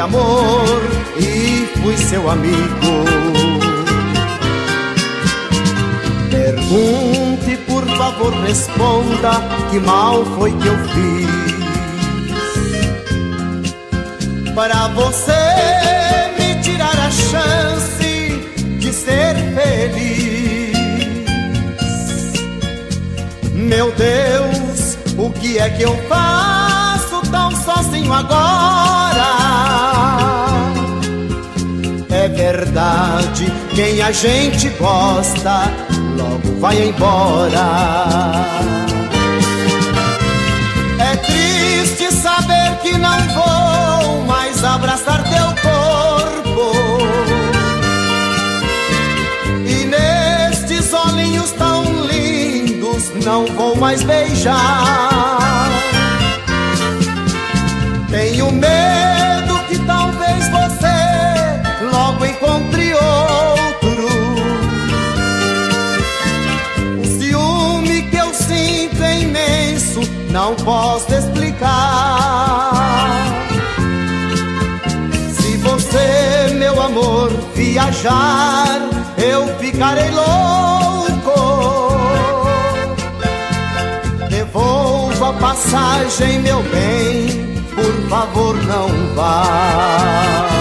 amor e fui seu amigo. Pergunte, por favor, responda que mal foi que eu fiz. Para você me tirar a chance de ser feliz. Meu Deus, o que é que eu faço tão sozinho agora? Verdade, quem a gente gosta logo vai embora. É triste saber que não vou mais abraçar teu corpo. E nestes olhinhos tão lindos não vou mais beijar. Tenho medo não posso explicar. Se você, meu amor, viajar, eu ficarei louco. Devolva a passagem, meu bem, por favor, não vá.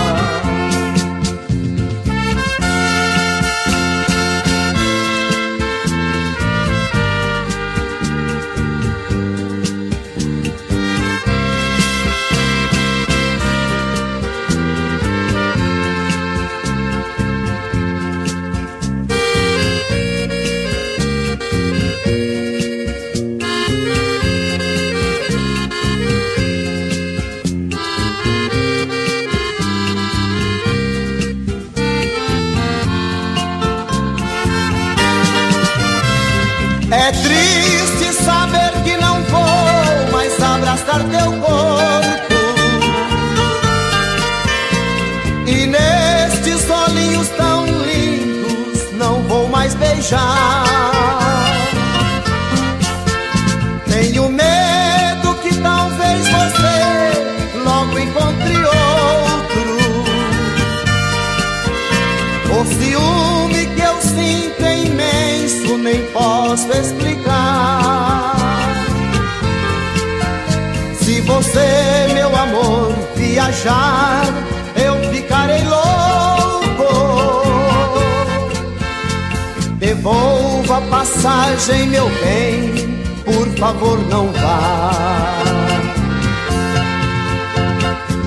Favor, não vá.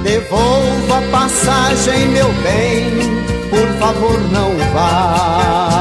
Devolva a passagem, meu bem, por favor, não vá.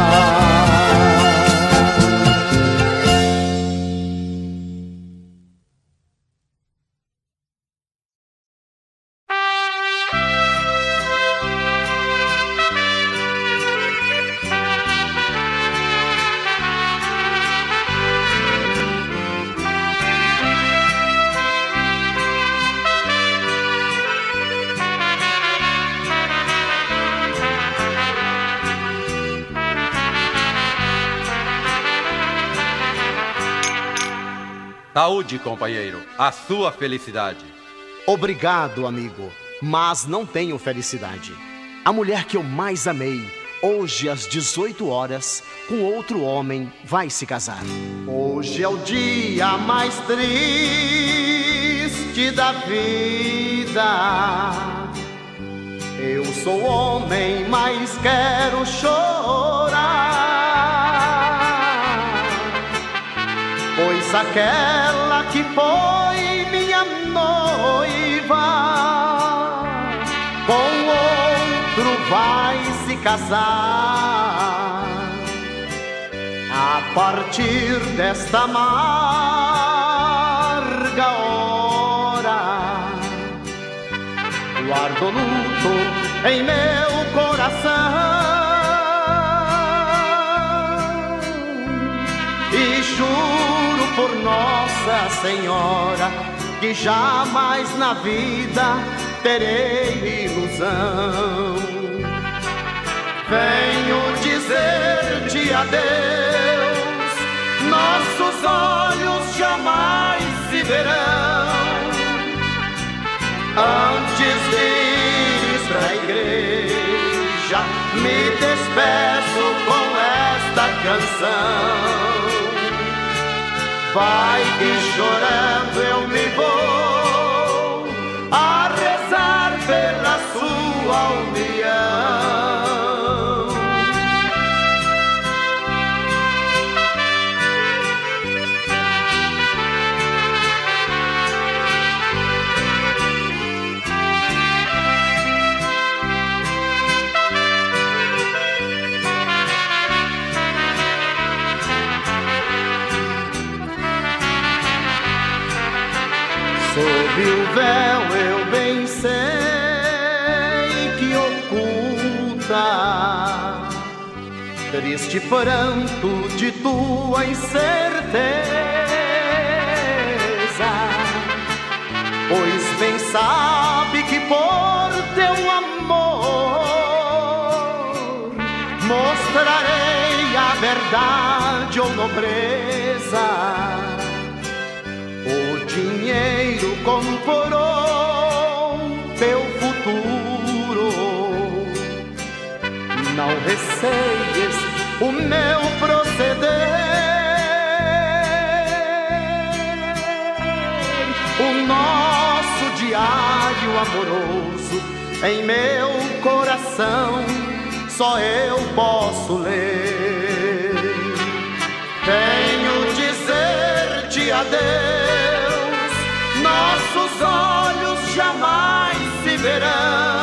Saúde, companheiro. A sua felicidade. Obrigado, amigo, mas não tenho felicidade. A mulher que eu mais amei, hoje às 18 horas, com outro homem, vai se casar. Hoje é o dia mais triste da vida. Eu sou homem, mas quero chorar. Pois aquela que foi minha noiva com outro vai se casar. A partir desta amarga hora, guardo luto em meu coração. E juro por Nossa Senhora que jamais na vida terei ilusão. Venho dizer-te adeus, nossos olhos jamais se verão. Antes de ir para a igreja, me despeço com esta canção. Vai que chorando eu me vou a rezar pela sua união. Sob o véu eu bem sei que oculta. Triste pranto de tua incerteza. Pois bem sabe que por teu amor Mostrarei a verdade ou nobreza dinheiro comprou teu futuro. Não receies o meu proceder. O nosso diário amoroso em meu coração só eu posso ler. Venho dizer-te adeus nossos olhos jamais se verão.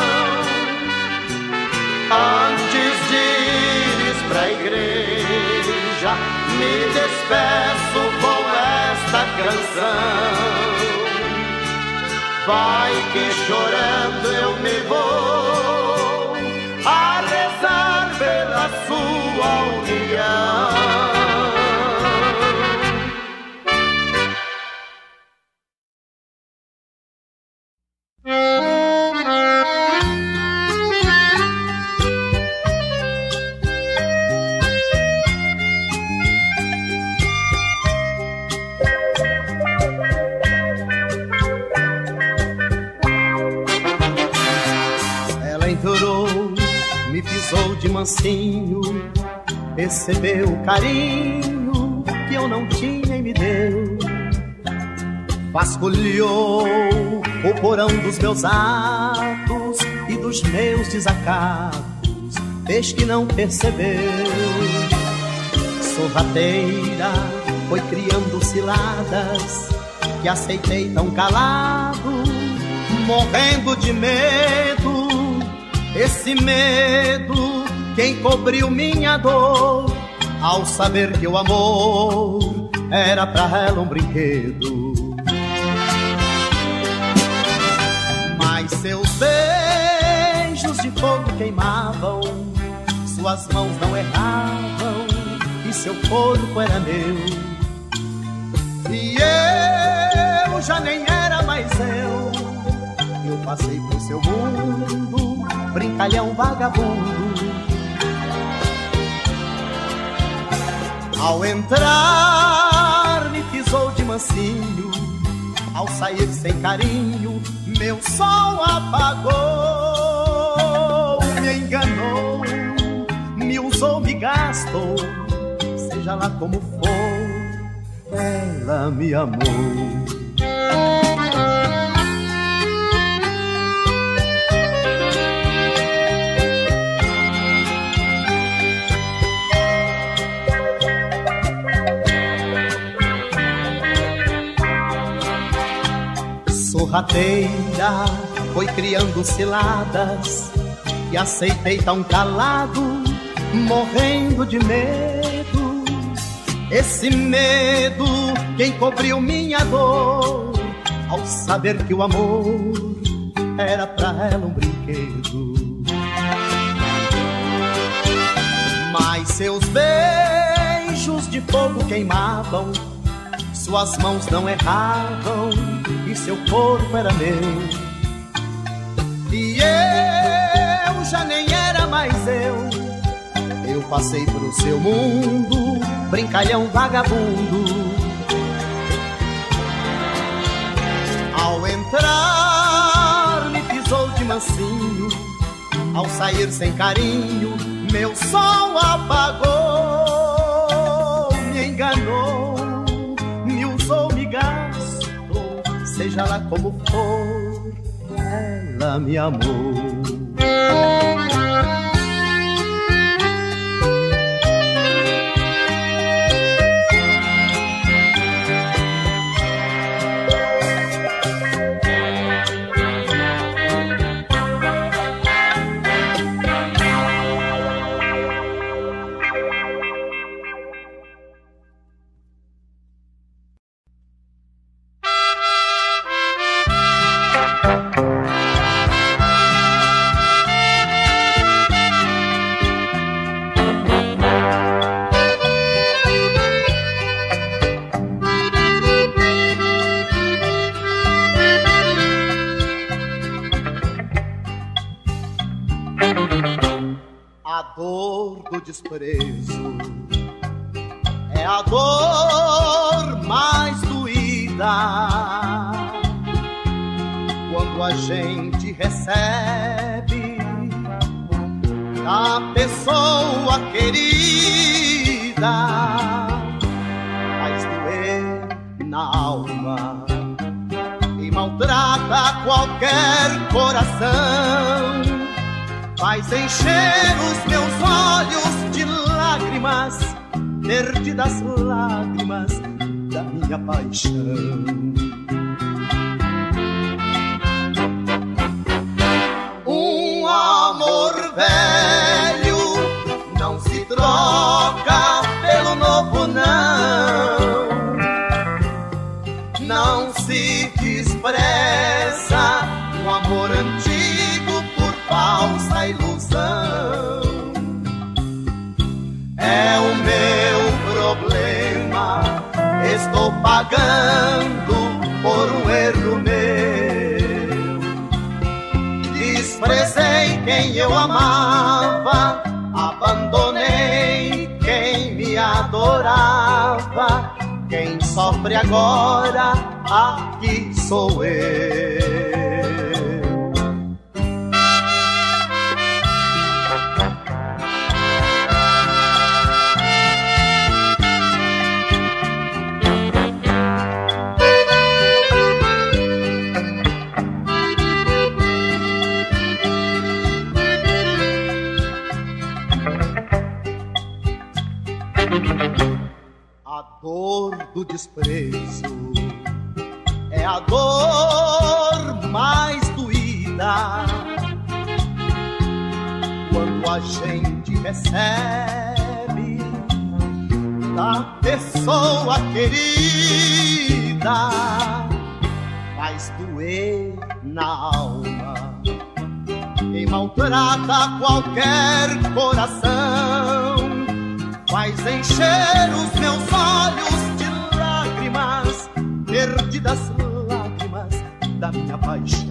Antes de ires para a igreja, me despeço com esta canção. Vai que chorando eu me vou recebeu o carinho que eu não tinha e me deu. Vasculhou o porão dos meus atos e dos meus desacatos, fez que não percebeu. Sorrateira foi criando ciladas que aceitei tão calado, morrendo de medo. Esse medo quem cobriu minha dor ao saber que o amor era pra ela um brinquedo. Mas seus beijos de fogo queimavam, suas mãos não erravam e seu corpo era meu. E eu já nem era mais eu. Eu passei pro seu mundo, brincalhão vagabundo Ao entrar, me pisou de mansinho. Ao sair sem carinho, meu sol apagou. Me enganou, me usou, me gastou. Seja lá como for, ela me amou. sorrateira foi criando ciladas e aceitei tão calado, morrendo de medo. Esse medo que encobriu minha dor ao saber que o amor era pra ela um brinquedo. Mas seus beijos de fogo queimavam, suas mãos não erravam e seu corpo era meu. E eu já nem era mais eu. Eu passei pro seu mundo, brincalhão vagabundo. Ao entrar, me pisou de mansinho. Ao sair sem carinho, meu sol apagou, me enganou. seja lá como for, ela me amou. dor do desprezo. É a dor mais doída quando a gente recebe da pessoa querida. Faz doer na alma e maltrata qualquer coração faz encher os meus olhos de lágrimas, perdidas lágrimas da minha paixão. Um amor velho não se troca. pagando por um erro meu. Desprezei quem eu amava, abandonei quem me adorava. Quem sofre agora, aqui sou eu. dor do desprezo é a dor mais doída. Quando a gente recebe da pessoa querida, faz doer na alma e maltrata qualquer coração faz encher os meus olhos de lágrimas, perdidas lágrimas da minha paixão.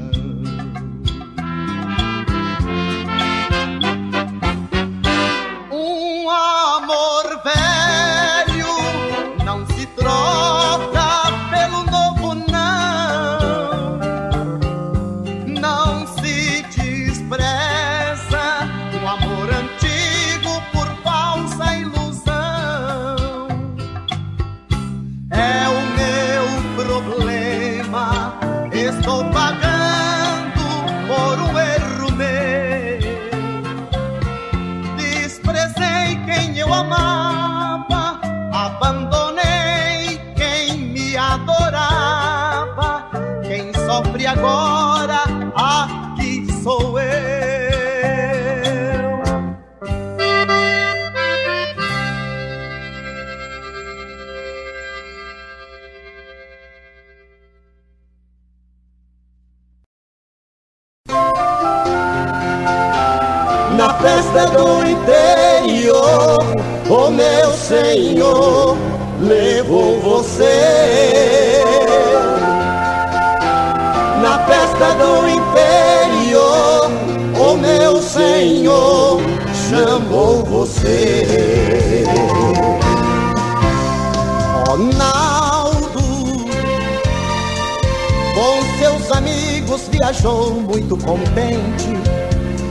Viajou muito contente.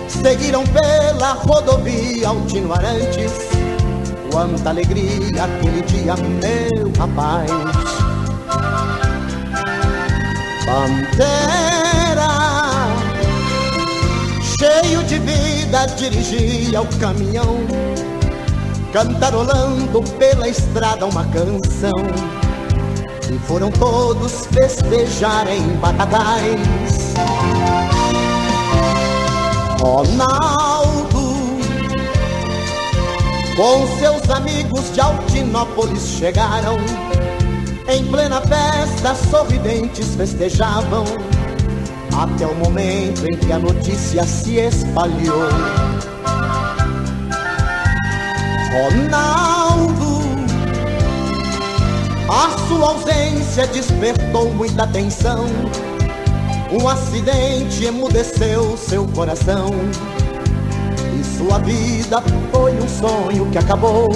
Seguiram pela rodovia Altino Arantes. Quanta alegria aquele dia, meu rapaz. Pantera, cheio de vida, dirigia o caminhão, cantarolando pela estrada uma canção. E foram todos festejar em Batatais. Ronaldo, com seus amigos de Altinópolis chegaram. Em plena festa, sorridentes festejavam. Até o momento em que a notícia se espalhou. Ronaldo A sua ausência despertou muita atenção Um acidente emudeceu seu coração E sua vida foi um sonho que acabou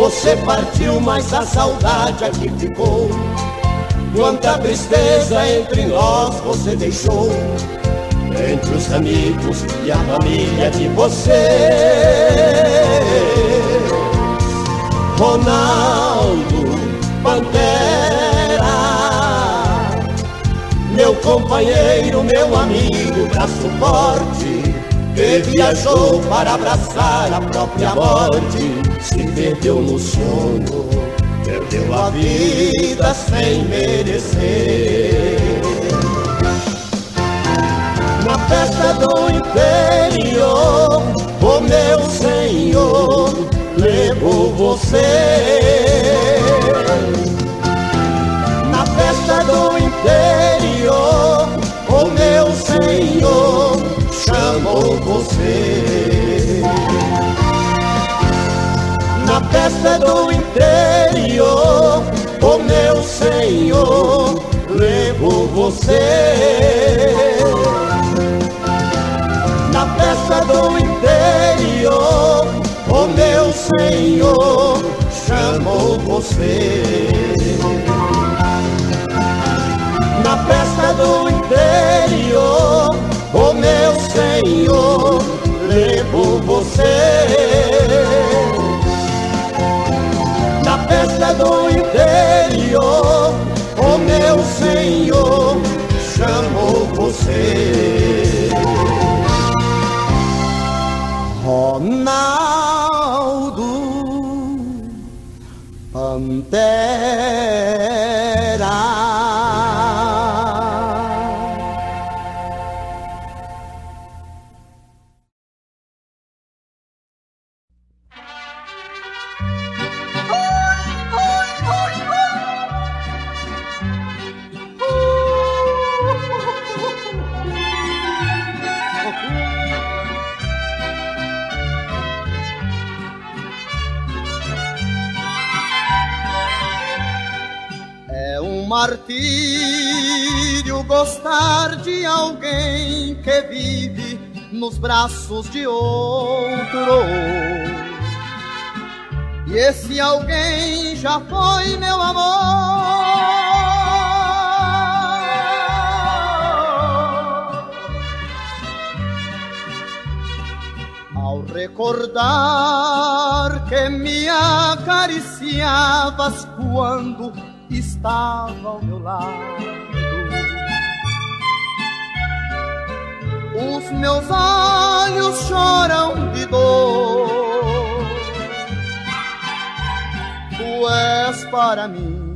Você partiu, mas a saudade aqui ficou. Quanta tristeza entre nós você deixou. Entre os amigos e a família de você. Ronaldo Pantera, meu companheiro, meu amigo, braço forte, que viajou para abraçar a própria morte se perdeu no sono, perdeu a vida sem merecer. Na festa do interior, o meu Senhor levou você. Na festa do interior, o meu Senhor chamou você na festa do interior, o meu Senhor levou você. Festa do interior, o meu Senhor chamou você. Na festa do interior, braços de outro. E esse alguém já foi meu amor. Ao recordar que me acariciavas quando estava ao meu lado. Os meus olhos choram de dor. Tu és para mim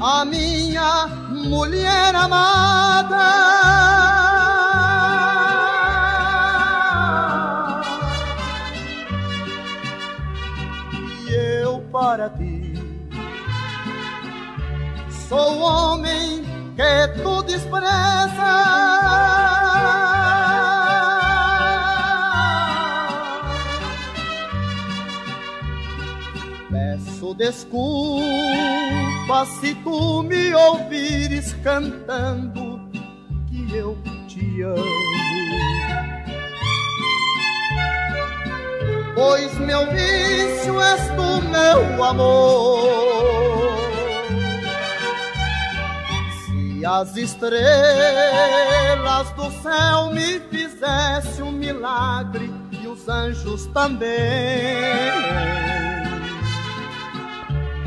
a minha mulher amada. para ti. Sou homem que tu desprezas. Peço desculpa se tu me ouvires cantando que eu te amo. pois meu vício és tu, meu amor. Se as estrelas do céu me fizesse um milagre e os anjos também,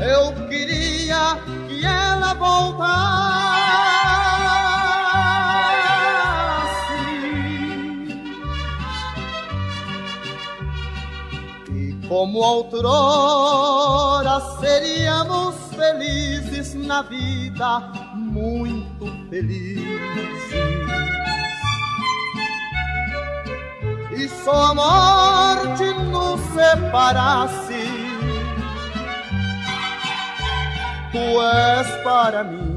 eu queria que ela voltasse. Como outrora seríamos felizes na vida, muito felizes. E só a morte nos separasse, tu és para mim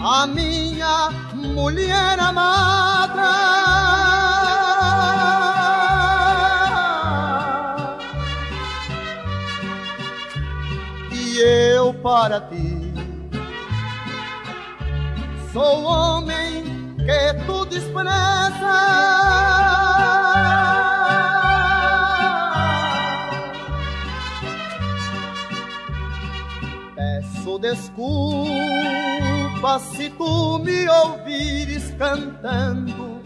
a minha mulher amada. eu para ti. Sou homem que tu desprezas. Peço desculpa se tu me ouvires cantando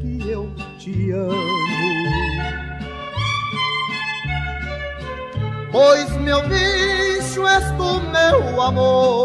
que eu te amo. pois meu vício és tu, meu amor.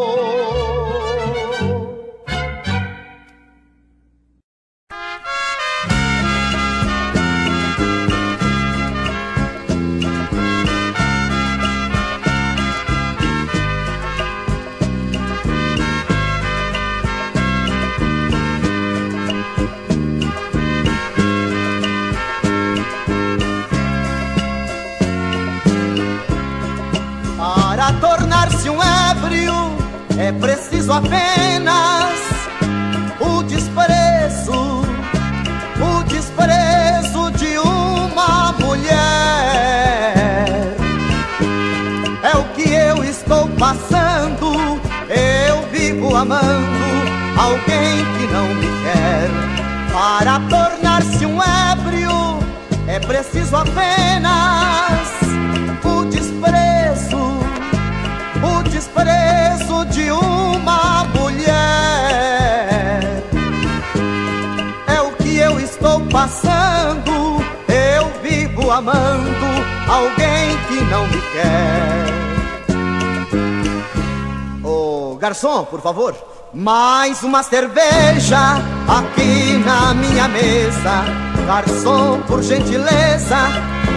Por favor, mais uma cerveja aqui na minha mesa. Garçom, por gentileza,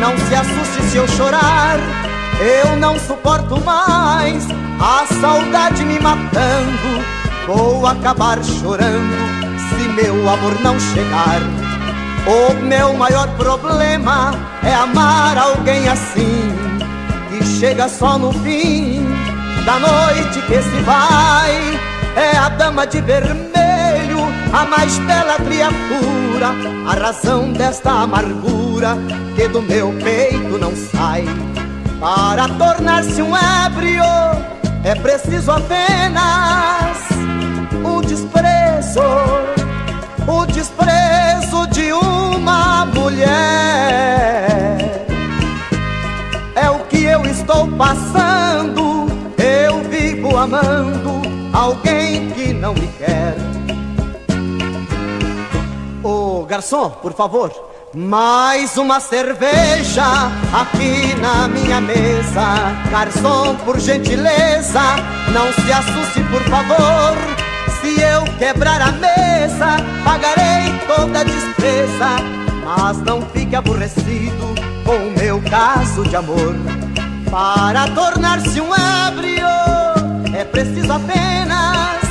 não se assuste se eu chorar. Eu não suporto mais a saudade me matando. Vou acabar chorando se meu amor não chegar. O meu maior problema é amar alguém assim, que chega só no fim da noite que se vai. É a dama de vermelho, a mais bela criatura, a razão desta amargura que do meu peito não sai. Para tornar-se um ébrio, é preciso apenas o desprezo, o desprezo de uma mulher. É o que eu estou passando, amando alguém que não me quer. Ô oh, garçom, por favor, mais uma cerveja aqui na minha mesa. Garçom, por gentileza, não se assuste, por favor. Se eu quebrar a mesa, pagarei toda a despesa. Mas não fique aborrecido com o meu caso de amor. Para tornar-se um ébrio, é preciso apenas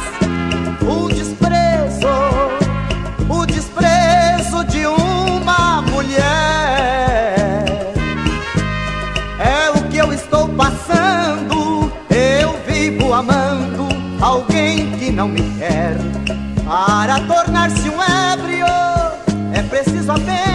o desprezo, o desprezo de uma mulher. É o que eu estou passando, eu vivo amando alguém que não me quer. Para tornar-se um ébrio, é preciso apenas.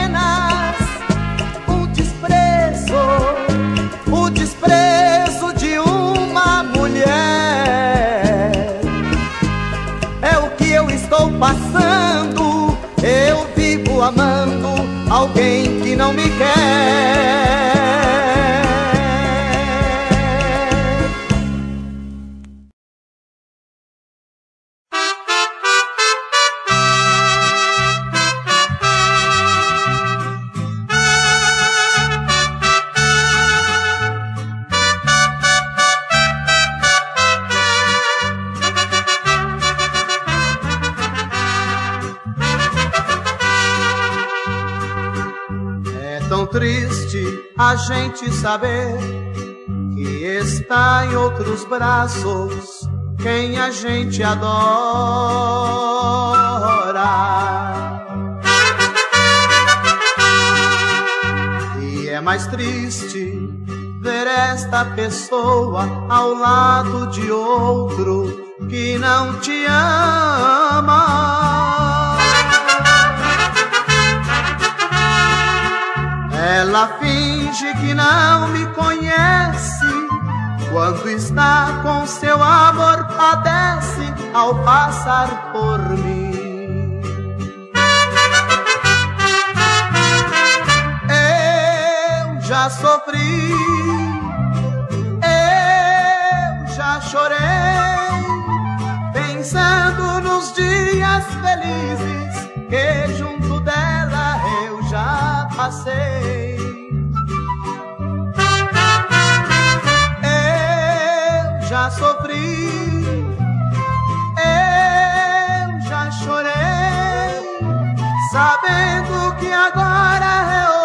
Quem a gente adora. E é mais triste ver esta pessoa ao lado de outro que não te ama. Ela finge que não me conhece. Quando está com seu amor, padece ao passar por mim. Eu já sofri, eu já chorei, pensando nos dias felizes que junto dela eu já passei. Já sofri, eu já chorei, sabendo que agora é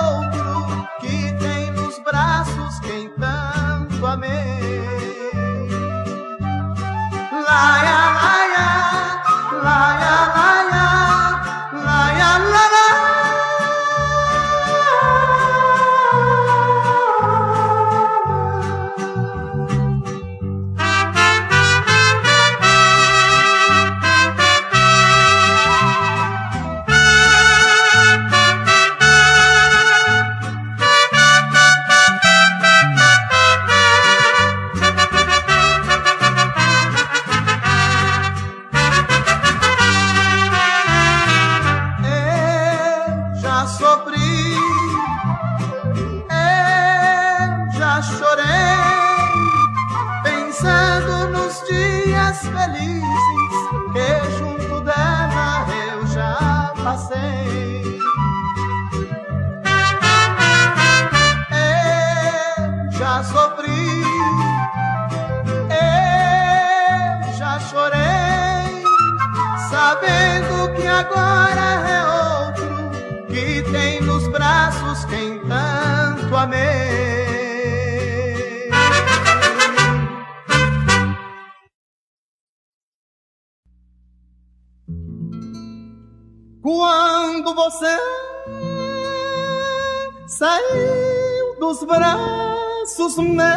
braços meus,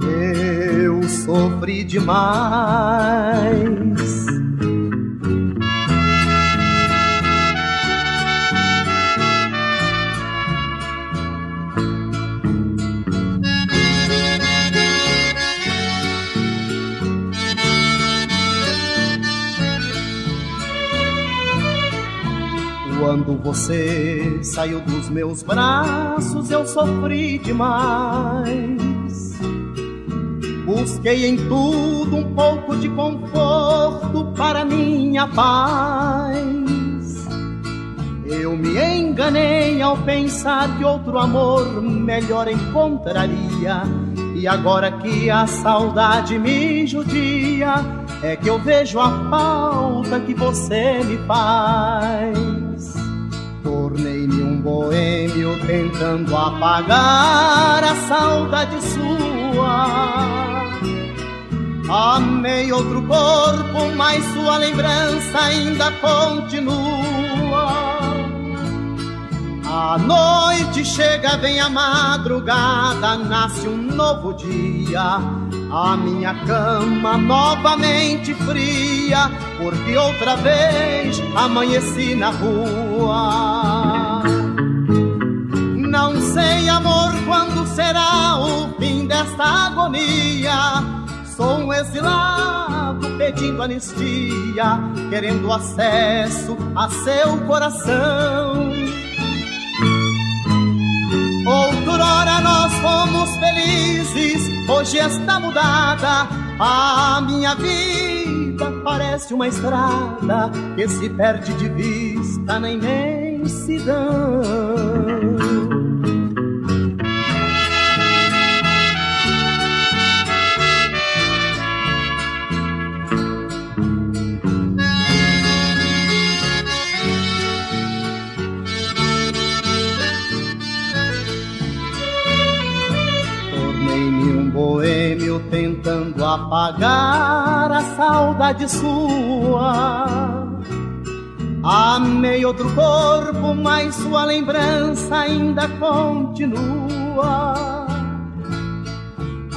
eu sofri demais. Quando você saiu dos meus braços, eu sofri demais. Busquei em tudo um pouco de conforto para minha paz. Eu me enganei ao pensar que outro amor melhor encontraria. E agora que a saudade me judia, é que eu vejo a falta que você me faz. Boêmio tentando apagar a saudade sua. Amei outro corpo, mas sua lembrança ainda continua. A noite chega, vem a madrugada, nasce um novo dia A minha cama novamente fria, porque outra vez amanheci na rua. Não sei, amor, quando será o fim desta agonia. Sou um exilado pedindo anistia, querendo acesso a seu coração. Outrora nós fomos felizes, hoje está mudada. A minha vida parece uma estrada que se perde de vista na imensidão. Tentando apagar a saudade sua. Amei outro corpo, mas sua lembrança ainda continua.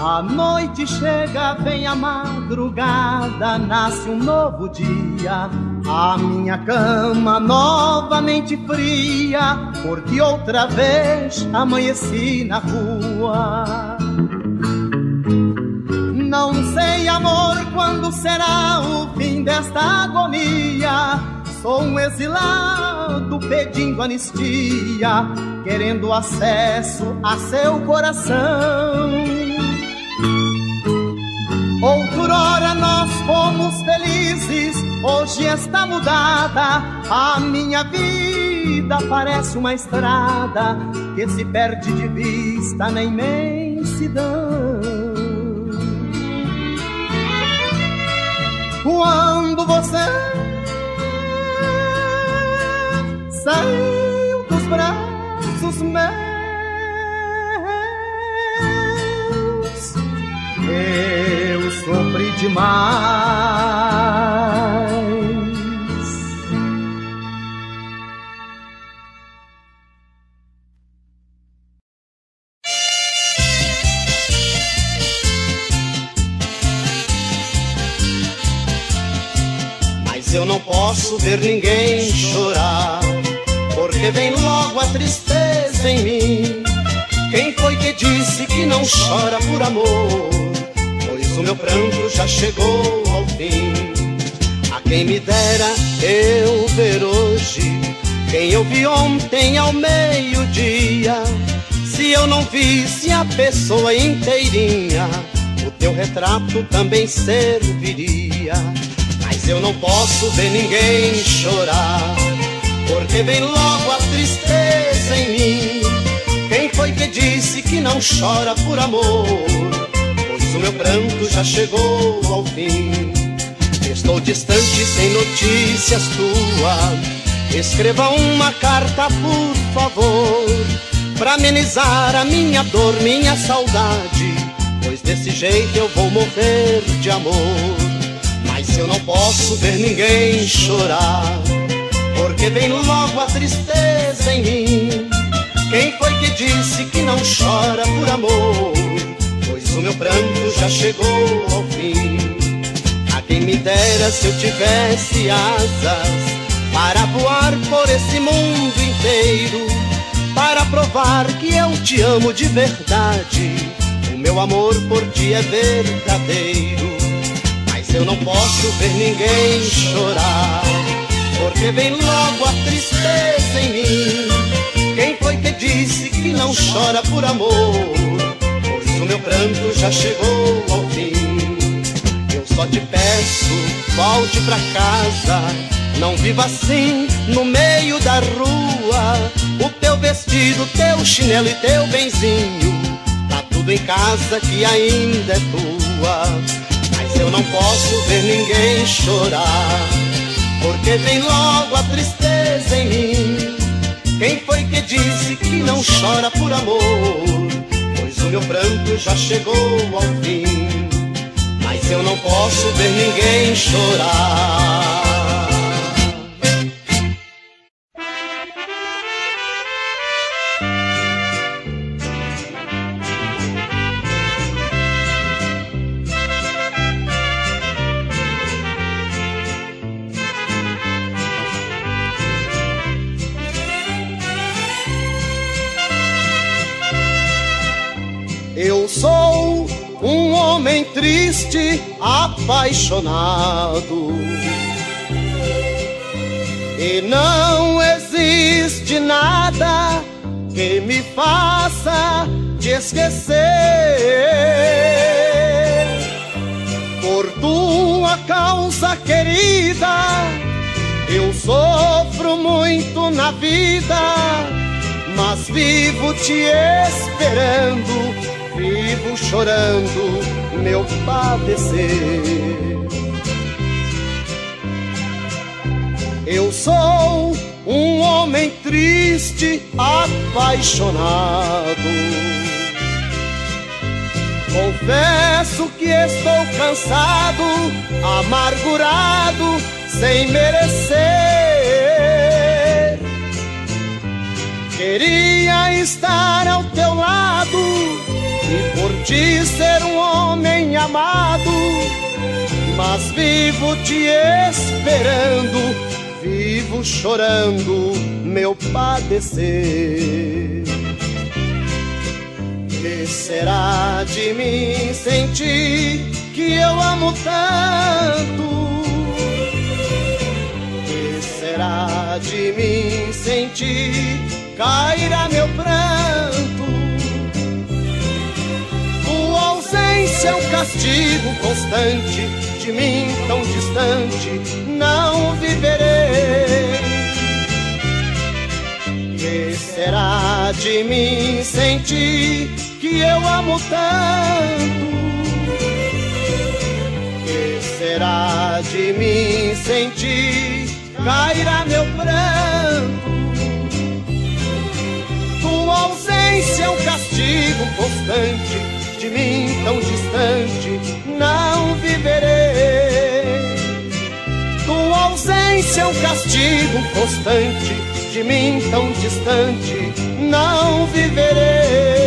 A noite chega, vem a madrugada, nasce um novo dia. A minha cama novamente fria, porque outra vez amanheci na rua. Não sei, amor, quando será o fim desta agonia. Sou um exilado pedindo anistia, querendo acesso a seu coração. Outrora nós fomos felizes, hoje está mudada. A minha vida parece uma estrada que se perde de vista na imensidão. Quando você saiu dos braços meus. Eu sofri demais. Ver ninguém chorar, porque vem logo a tristeza em mim. Quem foi que disse que não chora por amor? Pois o meu pranto já chegou ao fim. A quem me dera eu ver hoje, quem eu vi ontem ao meio-dia. Se eu não visse a pessoa inteirinha, o teu retrato também serviria eu não posso ver ninguém chorar, porque vem logo a tristeza em mim. Quem foi que disse que não chora por amor? Pois o meu pranto já chegou ao fim. Estou distante sem notícias tuas. Escreva uma carta, por favor, pra amenizar a minha dor, minha saudade. Pois desse jeito eu vou morrer de amor eu não posso ver ninguém chorar, porque vem logo a tristeza em mim. Quem foi que disse que não chora por amor? Pois o meu pranto já chegou ao fim. A quem me dera se eu tivesse asas para voar por esse mundo inteiro, para provar que eu te amo de verdade. O meu amor por ti é verdadeiro eu não posso ver ninguém chorar, porque vem logo a tristeza em mim. Quem foi que disse que não chora por amor? Pois o meu pranto já chegou ao fim. Eu só te peço, volte pra casa. Não viva assim no meio da rua. O teu vestido, teu chinelo e teu benzinho. Tá tudo em casa que ainda é tua eu não posso ver ninguém chorar, porque vem logo a tristeza em mim. Quem foi que disse que não chora por amor? Pois o meu pranto já chegou ao fim, mas eu não posso ver ninguém chorar. Triste, apaixonado. E não existe nada que me faça te esquecer. Por tua causa querida, eu sofro muito na vida, mas vivo te esperando, vivo chorando meu padecer. Eu sou um homem triste, apaixonado. Confesso que estou cansado, amargurado, sem merecer. Queria estar ao teu lado e por ti ser um homem amado, mas vivo te esperando vivo chorando meu padecer. Que será de mim sentir que eu amo tanto? Que será de mim sentir cairá meu castigo constante de mim tão distante, não viverei. Que será de mim sentir que eu amo tanto? Que será de mim sentir cairá meu pranto? Tua ausência é um castigo constante de mim tão distante, não viverei. Tua ausência é um castigo constante, de mim tão distante, não viverei.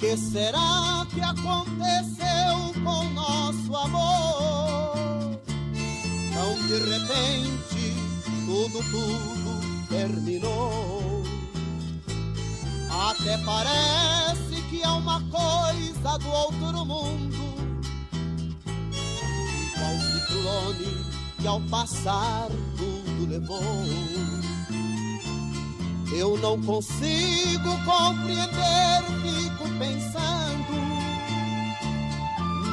Que será que aconteceu com nosso amor? Tão de repente, tudo, tudo terminou. Até parece que é uma coisa do outro mundo. Igual ciclone que ao passar tudo levou. Eu não consigo compreender, pensando.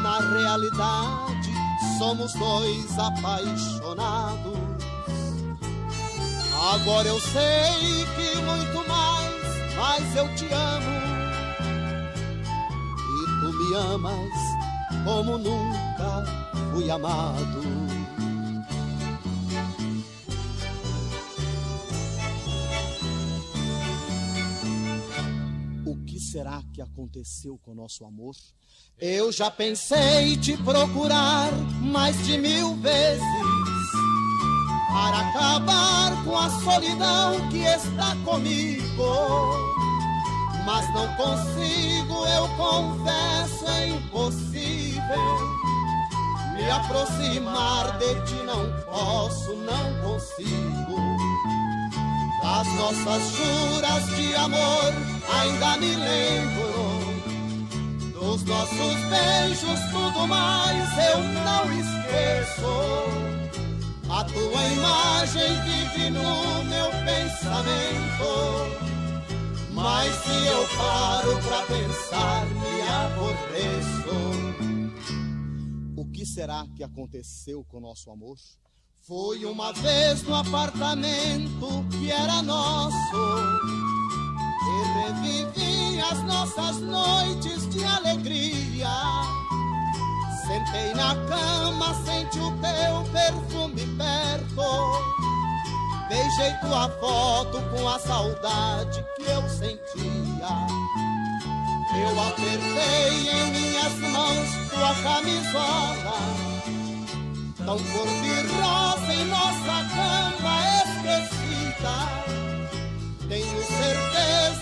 Na realidade, somos dois apaixonados. Agora eu sei que muito mais, mas eu te amo. E tu me amas como nunca fui amado. Será que aconteceu com o nosso amor? Eu já pensei te procurar mais de mil vezes para acabar com a solidão que está comigo. Mas não consigo, eu confesso, é impossível me aproximar de ti. Não posso, não consigo. As nossas juras de amor ainda me lembro dos nossos beijos, tudo mais eu não esqueço. A tua imagem vive no meu pensamento. Mas se eu paro pra pensar, me aborreço. O que será que aconteceu com nosso amor? Foi uma vez no apartamento que era nosso revivi as nossas noites de alegria. na cama, sente o teu perfume perto. Beijei tua foto com a saudade que eu sentia. Eu apertei em minhas mãos tua camisola, tão cor de rosa em nossa cama esquecida. Tenho certeza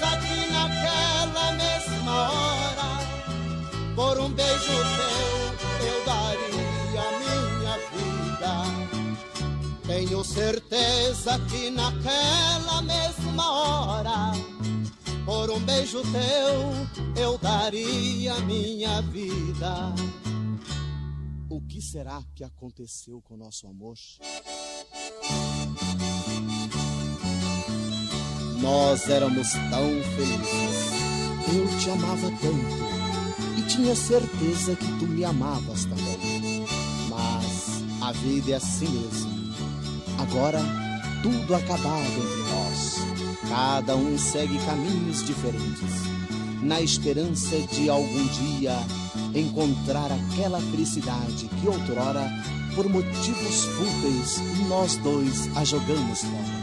certeza que naquela mesma hora, por um beijo teu, eu daria minha vida. O que será que aconteceu com nosso amor? Nós éramos tão felizes. Eu te amava tanto e tinha certeza que tu me amavas também. Mas a vida é assim mesmo. Agora tudo acabado entre nós. Cada um segue caminhos diferentes, na esperança de algum dia encontrar aquela felicidade que outrora, por motivos fúteis, nós dois a jogamos fora.